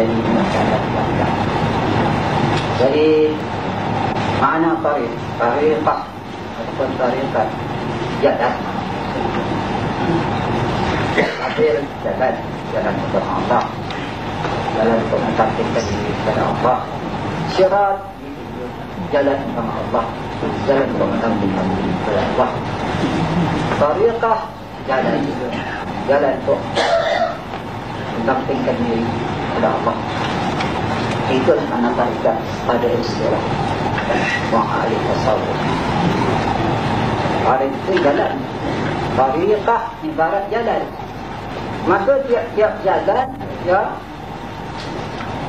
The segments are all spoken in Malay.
jadi masalah belakang. Jadi mana tarik? Tariqah ataupun tariqah jalan. Hadir jalan jalan untuk Allah. Jalan untuk mencapai diri kepada Allah. Syirat jalan sama Allah. Jalan untuk mencapai diri kepada Allah. Tariqah jalan jalan untuk mencapai diri kepada Allah. Itulah mana tariqah pada istilah Wahai tasawuf Hari itu jalan. Tariqah ibarat jalan. Maka tiap-tiap jalan Ya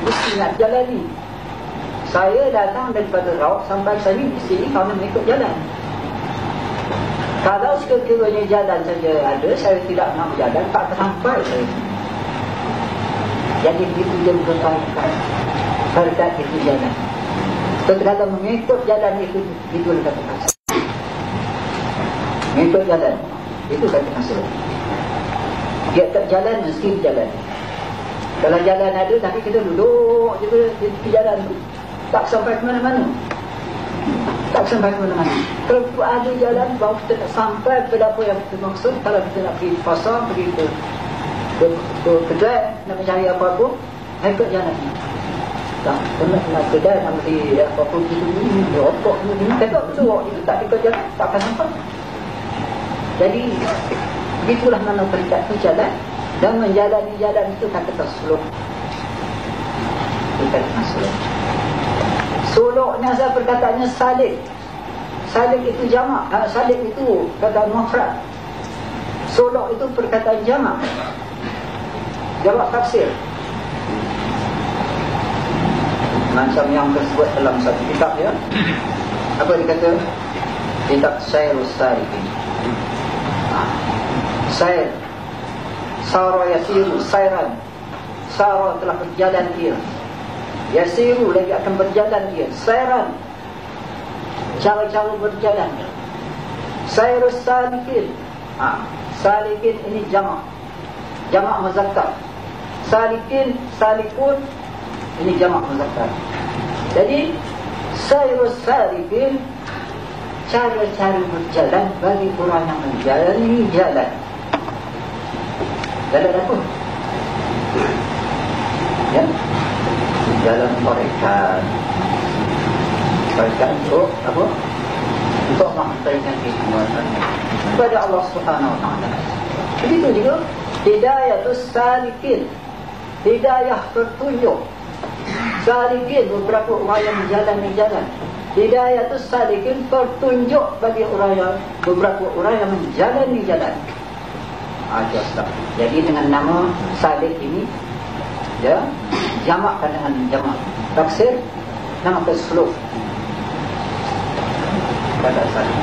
Mesti nak jalani Saya datang daripada Rauk Sampai sini di sini Kerana mengikut jalan. Kalau sekiranya jalan saja ada Saya tidak nak berjalan Tak sampai saya Jadi begitu dia berkaitan Tariqah itu jalan. Ketika mengikut jalan itu Itu kata kasih Mengikut jalan Itu kata kasih Dia tak jalan mesti berjalan. Kalau jalan ada Tapi kita duduk juga di jalan itu Tak sampai ke mana-mana. Tak sampai ke mana-mana. Kalau ada jalan Bahawa kita tak sampai kepada apa yang kita maksud. Kalau kita nak pergi pasar Pergi ke ke, ke kedai Nak mencari apa-apa Ikut jalan. Ini tak pernah nak kedai nak beri apa pun itu ni rokok ni. Ni tak suruh itu tak ikut jalan tak akan sampai jadi begitulah mana terikat tu jalan. Dan menjalani jalan itu tak kata suluk kita kena suluk suluk ni asal perkataannya salik salik itu jamak. Ha, salik itu kata mafrad suluk itu perkataan jamak jawab tafsir. Macam yang tersebut dalam satu kitab ya. Apa dia kata? Kitab Sairus Sarikin ha. Sair Sara Yasiru Sairan. Sara telah berjalan dia. Yasiru lagi akan berjalan dia. Sairan. Cara-cara berjalan Sairus Salikin ha. Salikin ini jamak. Jamak muzakkar Salikin Salikun ini jamak muzakkar. Jadi sayrus salikin cara-cara berjalan bagi orang yang menjalani jalan. Jalan apa? Ya. Jalan tarekat. Tarekat untuk apa? Untuk mengampaikan kehidupan kepada Allah Subhanahu Wa Taala. Begitu juga hidayatus salikin. Hidayah petunjuk Salikin beberapa orang yang berjalan di jalan. Hidayah itu salikin pertunjuk bagi orang yang Beberapa orang yang berjalan di jalan. Ajar ah, Jadi dengan nama salik ini Ya Jamakkan dengan jamak. Taksir Nama keseluruh Pada salik.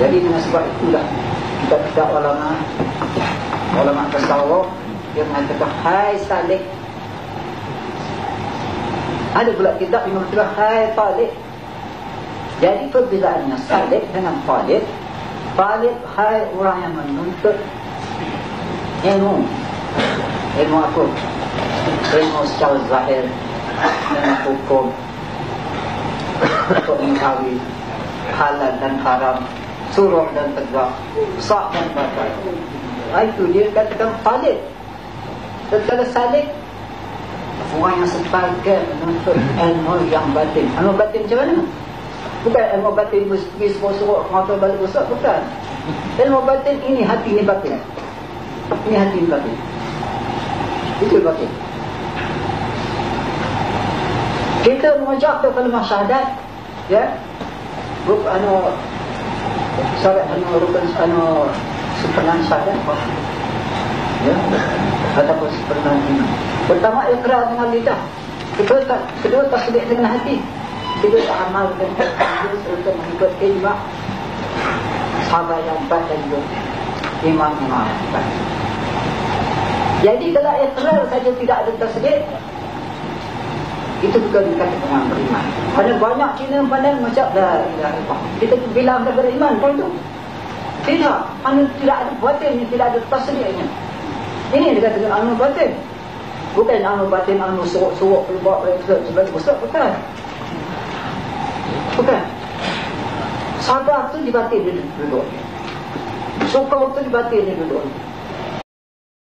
Jadi dengan sebab itulah Kita tidak ulama Ulama tasawuf Dia mengatakan Hai salik ada pula kitab yang mengatakan hai talib. Jadi perbezaannya salib dengan talib. Talib hai orang yang menuntut ilmu. Ilmu apa? Ilmu secara zahir. Ilmu hukum. Untuk mengkawi. Halal dan haram. Suruh dan tegak. Sah dan batal. Itu dia katakan talib. Tetapi salib orang yang sebagai menuntut ilmu yang batin. Ilmu batin macam mana? Bukan ilmu batin pergi suruh-suruh mata balik besar, bukan. Ilmu batin ini hati ini batin. Ini hati ini batin. Itu batin. Kita mengucap tu kalimah syahadat, ya. Ruk anu syahadat anu rukun anu sepenan syahadat. Ya. Ataupun sepenan ini. Pertama ikrar dengan lidah. Kedua tak kedua tasdik dengan hati. Kedua tak amal dengan hati serta mengikut ijma' sahabat yang baik dan juga imam-imam Jadi kalau ikrar saja tidak ada tasdik itu bukan dikatakan dengan beriman. Ada banyak Cina yang pandang macam dah kita bilang dah beriman pun itu. Tidak, mana tidak ada batin, tidak ada tasdiknya. Ini dikatakan anu batin. Bukan anu batin anu sorok-sorok keluar sebagai besar, bukan. Bukan. Sabar tu di batin dia duduk. Tu di batin dia duduk.